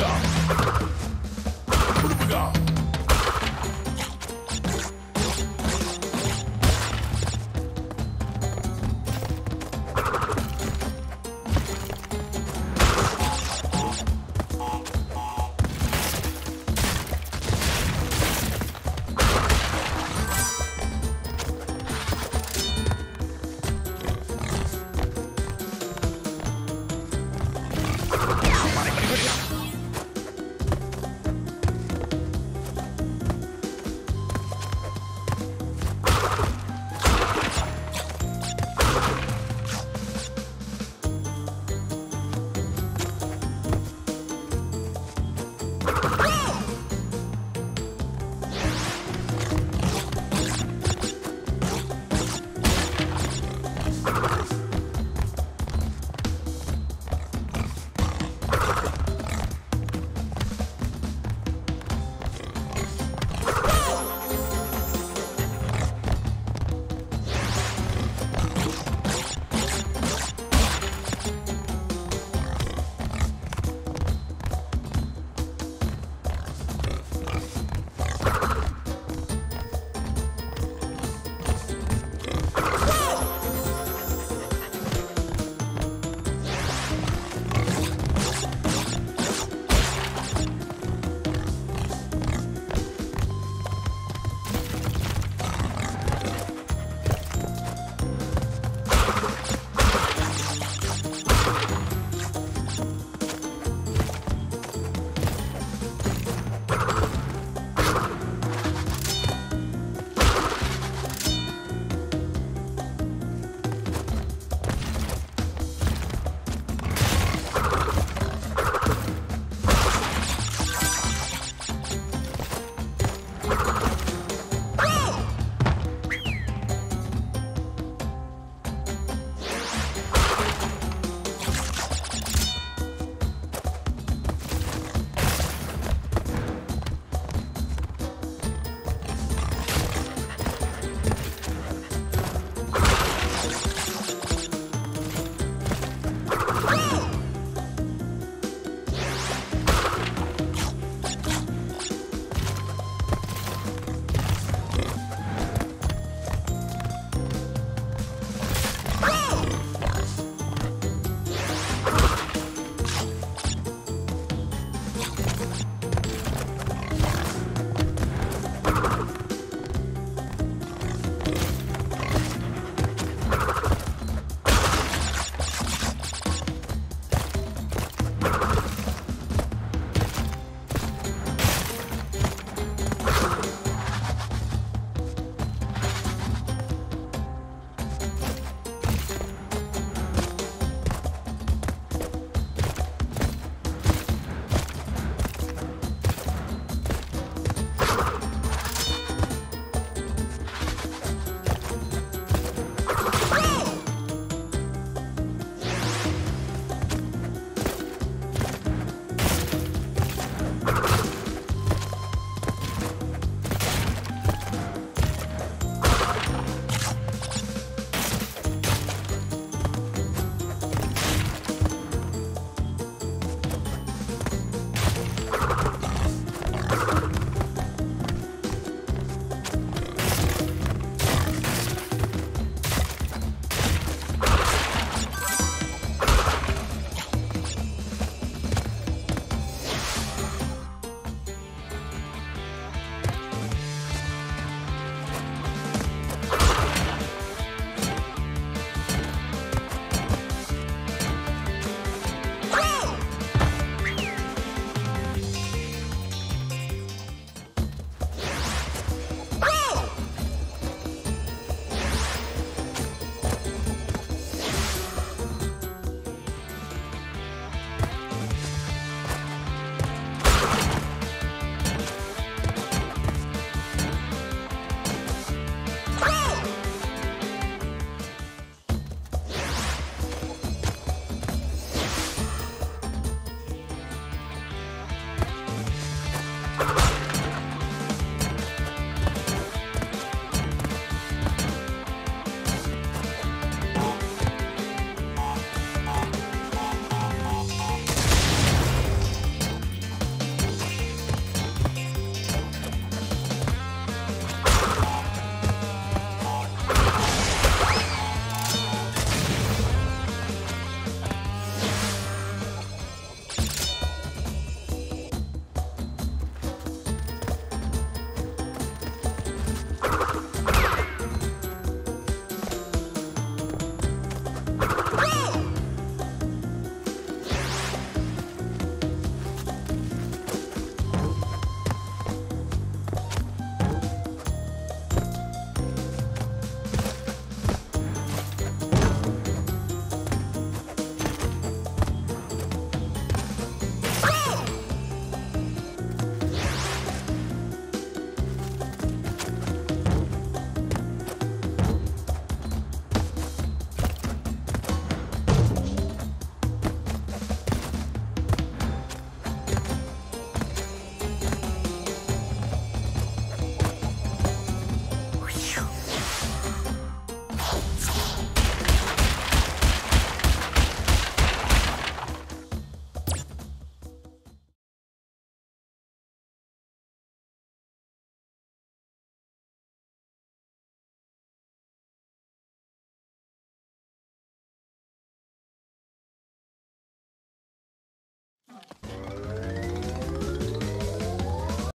got? What do we got?